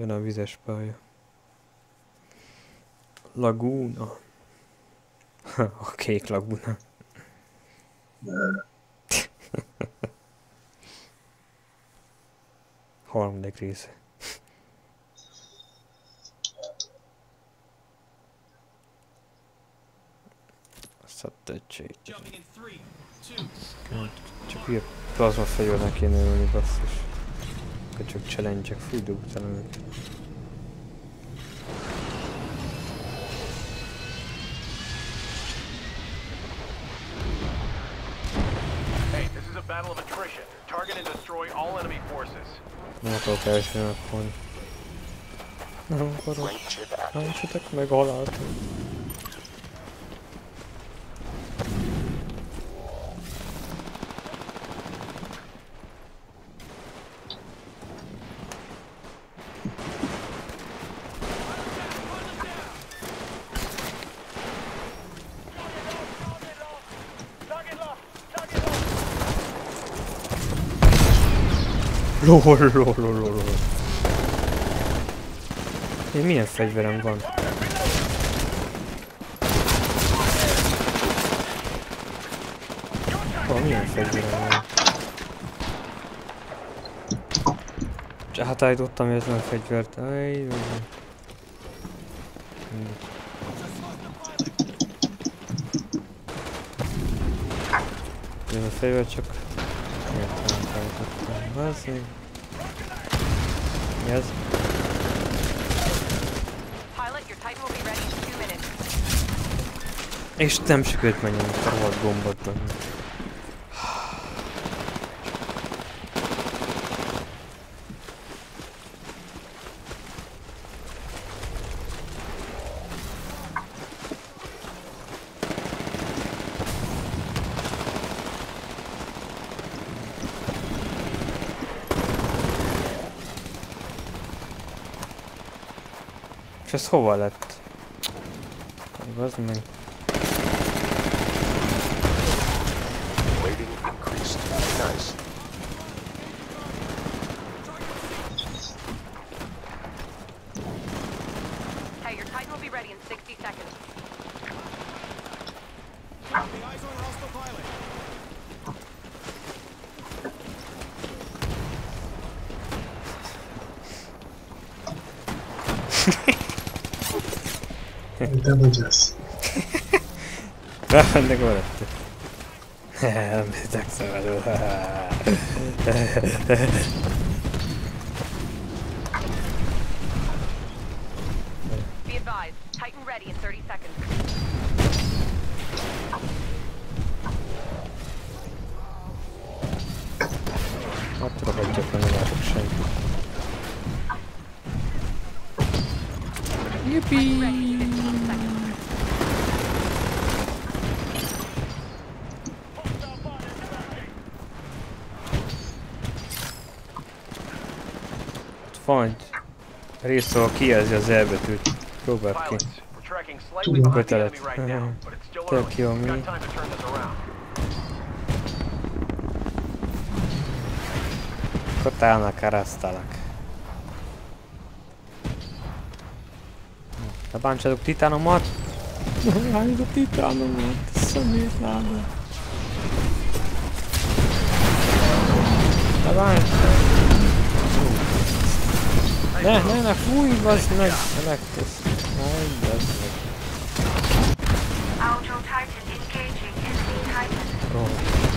Jön a vizes pálya. Laguna. a kék laguna. Harmadik része. Tettség. Csak ilyen plazma fegyvernek kéne ülni basszus. Akkor csak challenge-ek, fúj utána őket. Hey, this is a battle of attrition. Target and destroy all enemy forces. Nem akarok elsőnek volni. Nem akarok. Mentsetek meg halált. Lol, lol, lol, lol. Én milyen fegyverem van? Van, milyen fegyverem van? Csak átállítottam ezt a fegyvert. Aj, jó, jó. Mindegy. Jön a fegyver, csak Értem, átállítottam. Bazzik. Mi ez? Pilot, your Titan will be ready in two minutes. És nem sikerült menjen a rohadt gombot. És ez hova lett? Az meg. Rating increased. Nice. Hey, your Titan will be ready in 60 seconds. Te vagy az. Ráfennek mellette. Elmétek szabadul. Be advised, Titan ready in 30 seconds. Hát ragadjak, mert nem látok semmit. Yippee! Ready in 15 seconds. Ott van egy rész, ahol kijelzi az elbetűt. Próbáld ki. Enemy Kötelet. right now, but it's still Tök jó, mi? karasztalak. Ne bántsátok titánomat! Ne bántsátok titánomat! Szemét lába! Ne bántsátok! Ne, ne, ne, fújj, bazd meg! Megtesz! Aj, bazd meg! Auto Titan engaging enemy Titan. Oh.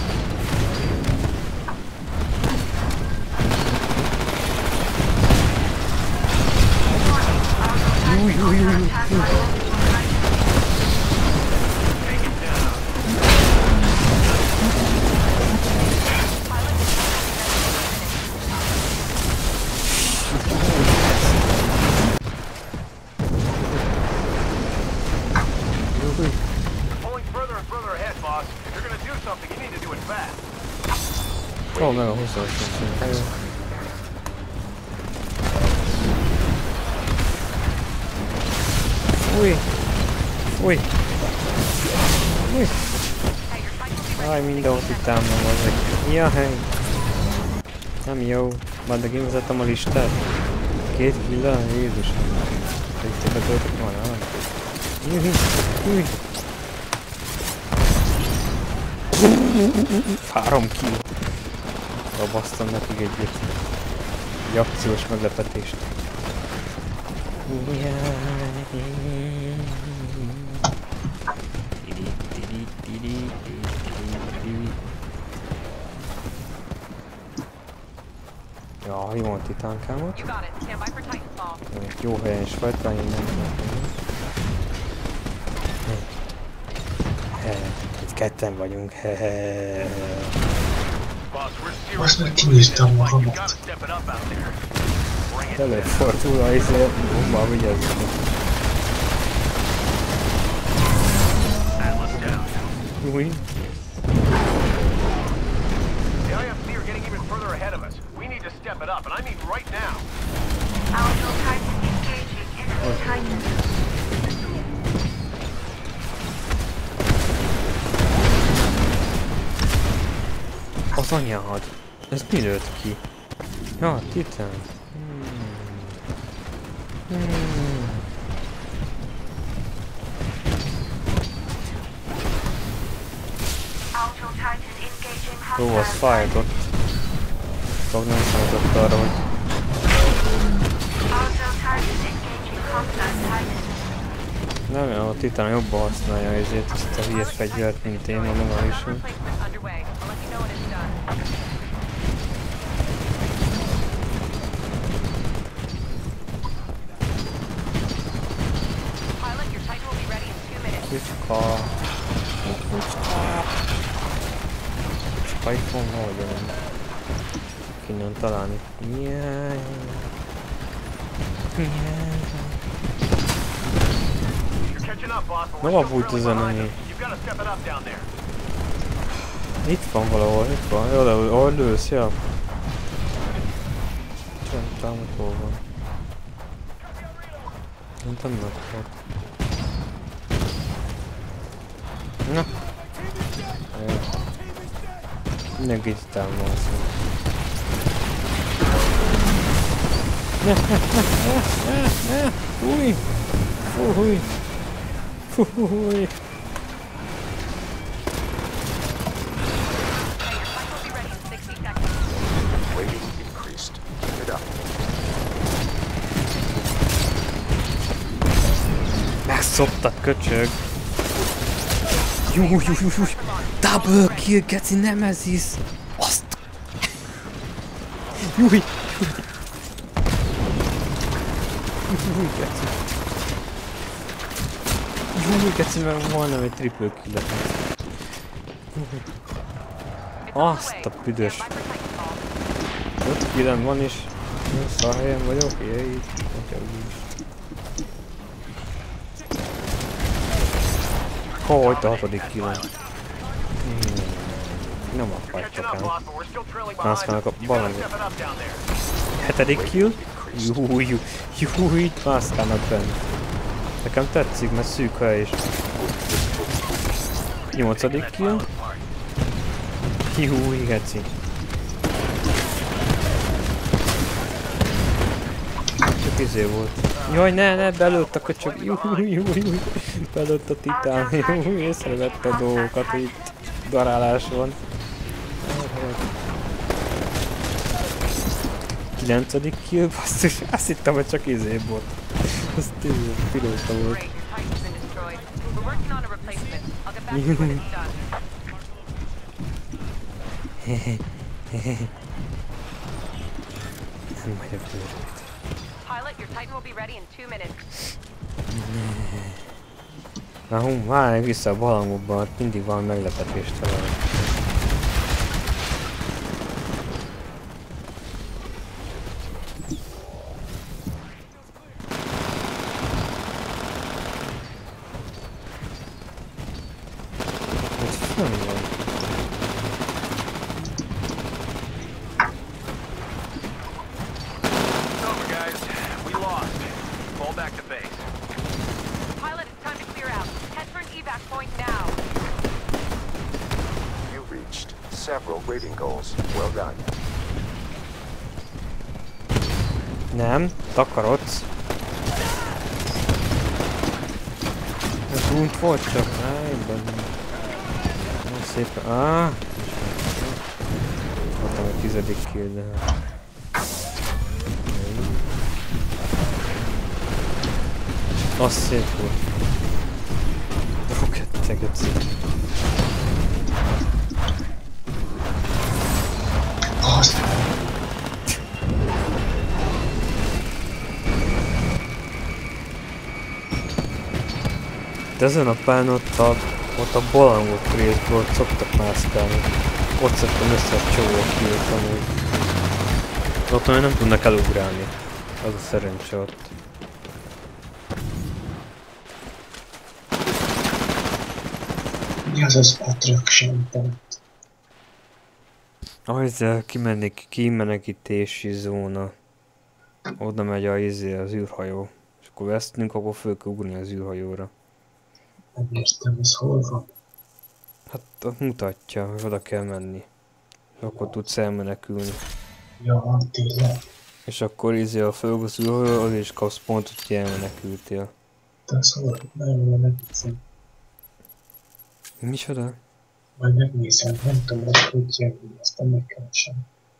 Aj, in 60 mindenhol itt seconds. támom ezek. Ja, hely! Nem jó. Már de én vezettem a listát. Két villa, Jézus. Itt betöltök van, ah. Júj, júj. Három kill. Rabasztam nekik egyet. Egy akciós meglepetést. Ja, jó a titánkámat. Jó helyen is vagy, annyi nem Itt ketten vagyunk. Hehe. Where's my teenage dumb robot? Tele, fordulna és már vigyázzunk. We. The IFC are getting even further ahead of us. We need to step it up, and I mean right now. Alpha Titan engaging enemy Titan. Az anyád. Ez mi lőtt ki? Ja, titán. Hmm. Hmm. Jó, az hostile. fájt ott. Csak nem számított arra, hogy nem, a titán jobban használja ezért ezt a hülye fegyvert, mint én a normálisan. Replacement You've got to step it up down there. Itt van valahol, itt van. Jó, de ahol lősz, ja. Csend, támad, hol van. Nem tudom, meg Na. Jó. Mindenki itt támaszol. Ne, ne, ne, ne, ne, ne, fúj! Fúj! Fúj! Hey, your Titan will be ready in 60 seconds. Rating increased. Keep it up. Megszoptad, köcsög! Jú, jú, jú, jú. Double kill, geci, nem ez is! Azt! Júj! Júj! Júj, geci! Júj, geci, mert majdnem egy triple kill It's on Azt a büdös. Stand by for Titanfall. Öt killem van is. Rossz a helyen vagyok, jéj! Atya úr. Hogy a hatodik killem. Hmm. Nem akadtak up, el. them. a there. Hetedik kill? Jú, jú, jú, itt mászkálnak benne. Nekem tetszik, mert szűk hely is. Nyolcadik kill? Jú, geci. Csak izé volt. Jaj, ne, ne, belőtt a köcsög. Jú, jú, jú. Belőtt a titán. Jú, észrevett a dolgokat, itt darálás van. Kilencedik kill, basszus, azt hittem, hogy csak izé volt. Az tényleg pilóta volt. Nem vagyok őrült. Na hú, várj vissza a balangokba, mindig van meglepetést találni. You reached several rating goals. Well done. Nem, takarodsz. Ez unt volt csak. Áj, bennem. Na szépen. Áh! Voltam a tizedik kill, de hát. Az szép volt. Szép. Azt De ezen a pályn ott a, ott a balangok részből ott szoktak mászkálni. Ott szedtem össze a csomó killt amúgy. Ott már nem tudnak elugrálni. Az a szerencse ott. mi az az attraction pont? Ah, ezzel kimennék, kimenekítési zóna. Oda megy a izé, az űrhajó. És akkor vesztünk, akkor föl kell ugrani az űrhajóra. Nem értem, ez hol van? Hát mutatja, hogy oda kell menni. Akkor tudsz elmenekülni. Ja, van tényleg. És akkor izé a föl az is kapsz pontot, hogy elmenekültél. De hol? Nem, megnézem. Micsoda? Majd megnézem, nem tudom, hogy hogy jönni, aztán megkeresem.